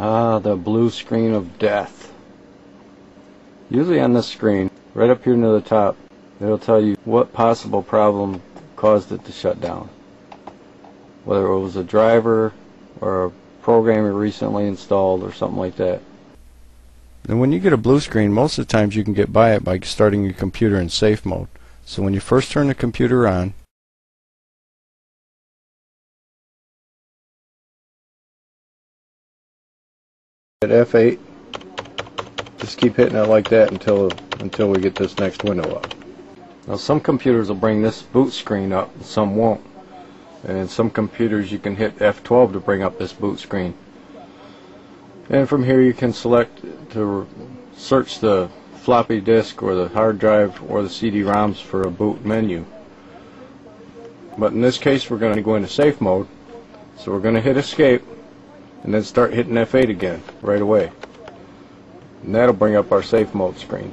Ah, the blue screen of death. Usually on this screen, right up here near the top, it'll tell you what possible problem caused it to shut down. Whether it was a driver or a program you recently installed or something like that. And when you get a blue screen, most of the times you can get by it by starting your computer in safe mode. So when you first turn the computer on, at F8 just keep hitting it like that until until we get this next window up. Now some computers will bring this boot screen up some won't. And some computers you can hit F12 to bring up this boot screen. And from here you can select to search the floppy disk or the hard drive or the CD-ROMs for a boot menu. But in this case we're going to go into safe mode. So we're going to hit escape and then start hitting F8 again right away. And that'll bring up our safe mode screen.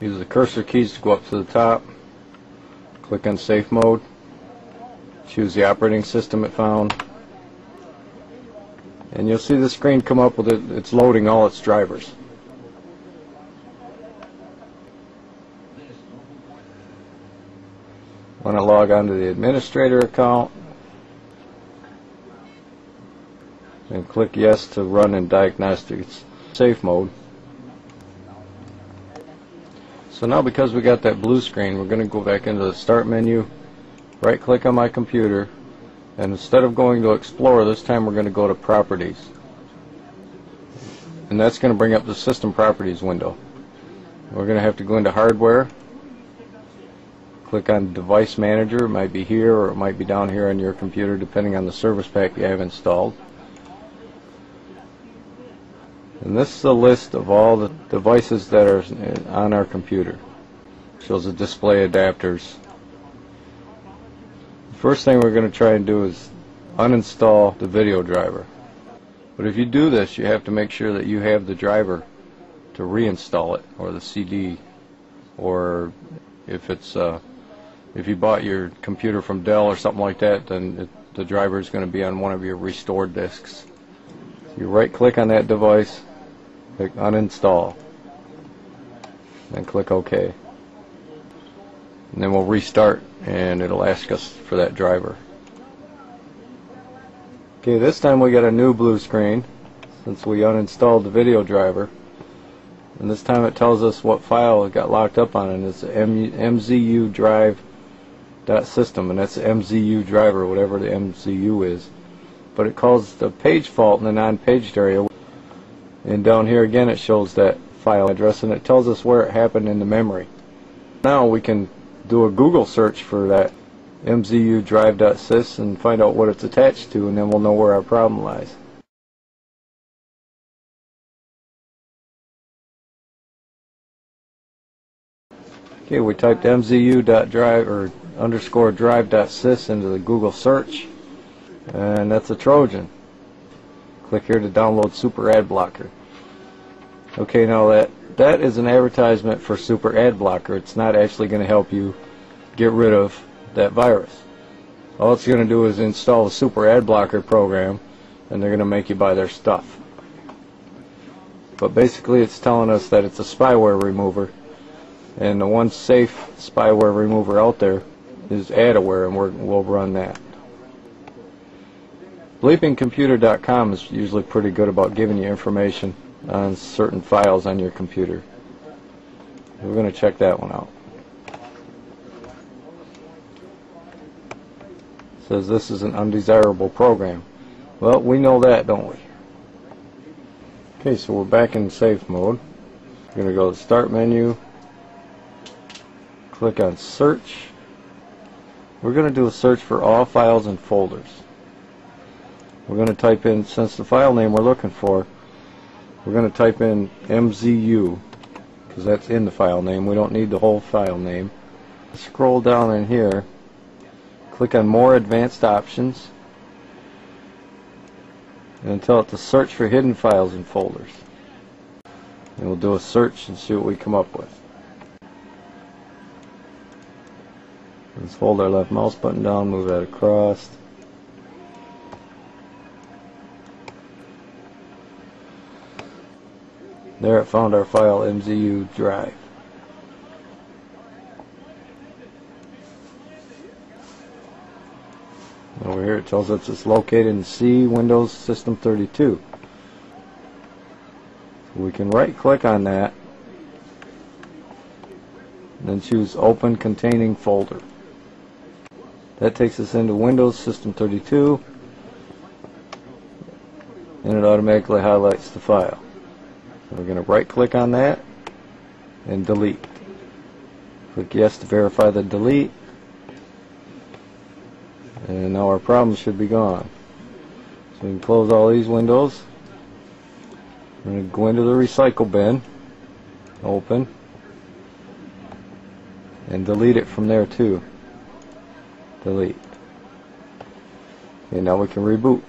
Use the cursor keys to go up to the top, click on safe mode, choose the operating system it found, and you'll see the screen come up with it, it's loading all its drivers. Want to log on to the administrator account, and click yes to run in diagnostics safe mode. So now because we got that blue screen we're going to go back into the start menu right click on my computer and instead of going to explore this time we're going to go to properties. And that's going to bring up the system properties window. We're going to have to go into hardware click on device manager it might be here or it might be down here on your computer depending on the service pack you have installed and this is a list of all the devices that are on our computer. Shows the display adapters. The first thing we're going to try and do is uninstall the video driver. But if you do this, you have to make sure that you have the driver to reinstall it, or the CD, or if it's uh, if you bought your computer from Dell or something like that, then it, the driver is going to be on one of your restored disks. You right click on that device Click uninstall. Then click OK. And then we'll restart and it'll ask us for that driver. Okay, this time we got a new blue screen since we uninstalled the video driver. And this time it tells us what file it got locked up on and it's mzu drive dot system and that's the mzu driver whatever the mzu is but it calls the page fault in the non-paged area and down here again it shows that file address and it tells us where it happened in the memory. Now we can do a Google search for that mzu drive.sys and find out what it's attached to and then we'll know where our problem lies. Okay, we typed mzu.drive or underscore drive.sys into the Google search and that's a Trojan. Click here to download Super Ad Blocker. Okay, now that that is an advertisement for Super Ad Blocker. It's not actually going to help you get rid of that virus. All it's going to do is install the Super Ad Blocker program and they're going to make you buy their stuff. But basically it's telling us that it's a spyware remover and the one safe spyware remover out there is Adaware and we will run that. Bleepingcomputer.com is usually pretty good about giving you information on certain files on your computer. We're going to check that one out. It says this is an undesirable program. Well, we know that, don't we? Okay, so we're back in safe mode. We're going to go to Start menu, click on Search. We're going to do a search for all files and folders we're going to type in, since the file name we're looking for, we're going to type in MZU because that's in the file name. We don't need the whole file name. Scroll down in here, click on More Advanced Options, and tell it to search for hidden files and folders. And we'll do a search and see what we come up with. Let's hold our left mouse button down, move that across. There it found our file MZU drive. Over here it tells us it's located in C Windows System 32. We can right click on that then choose open containing folder. That takes us into Windows System 32 and it automatically highlights the file. We're going to right click on that and delete. Click yes to verify the delete and now our problem should be gone. So we can close all these windows. We're going to go into the recycle bin, open, and delete it from there too. Delete. And now we can reboot.